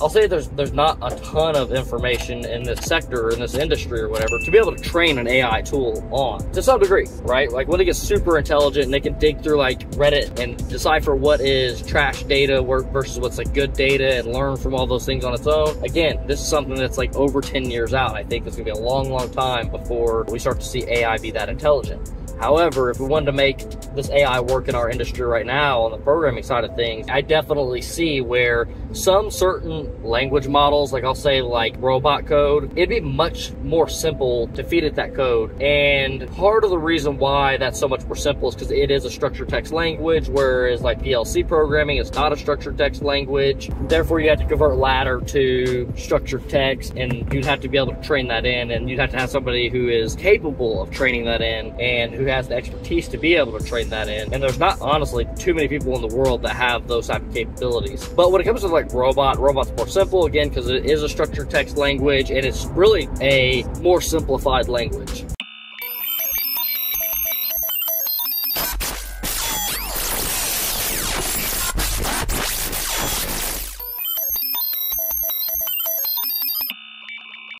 I'll say there's there's not a ton of information in this sector, or in this industry or whatever, to be able to train an AI tool on to some degree, right? Like when it gets super intelligent and they can dig through like Reddit and decipher what is trash data versus what's like good data and learn from all those things on its own. Again, this is something that's like over 10 years out. I think it's gonna be a long, long time before we start to see AI be that intelligent. However, if we wanted to make this AI work in our industry right now on the programming side of things, I definitely see where some certain language models, like I'll say like robot code, it'd be much more simple to feed it that code. And part of the reason why that's so much more simple is because it is a structured text language, whereas like PLC programming is not a structured text language. Therefore, you have to convert ladder to structured text and you'd have to be able to train that in and you'd have to have somebody who is capable of training that in and who has the expertise to be able to train that in. And there's not honestly too many people in the world that have those type of capabilities. But when it comes to like robot, robot's more simple again because it is a structured text language and it's really a more simplified language.